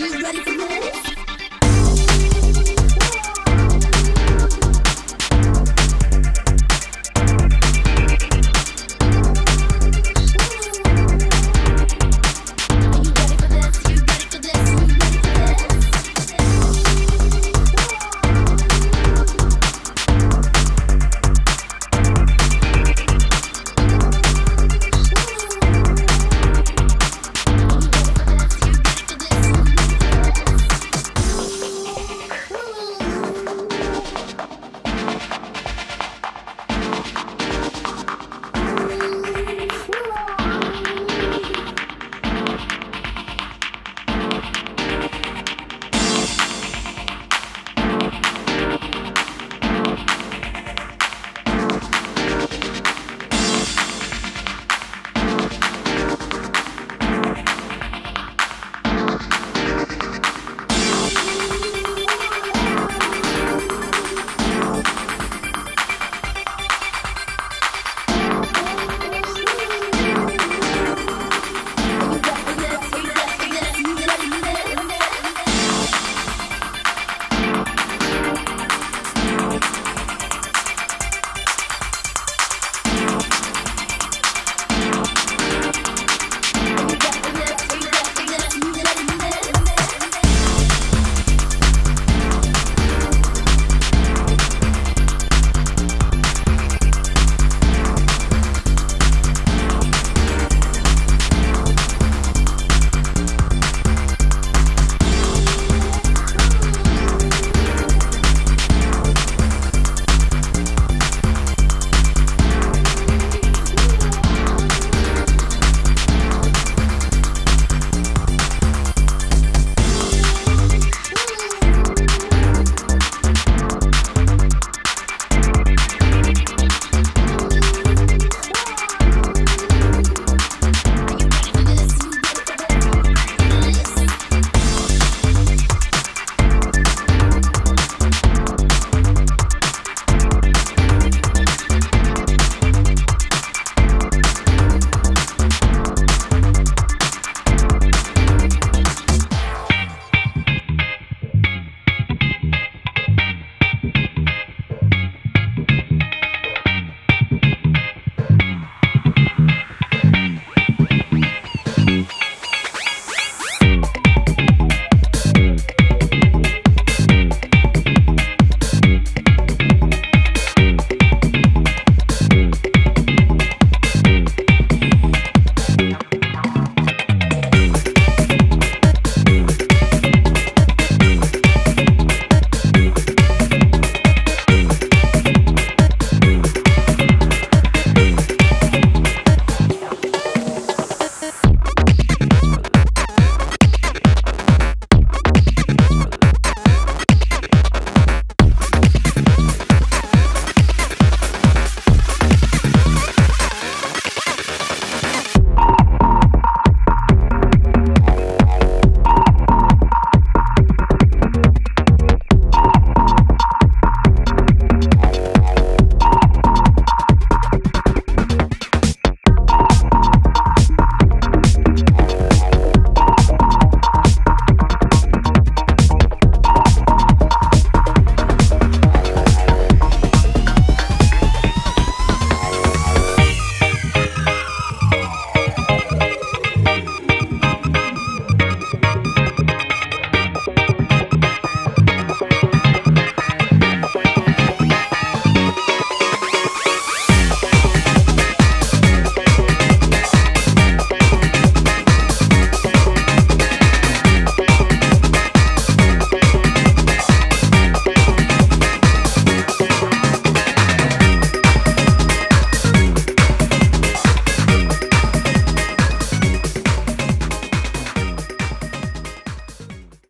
you ready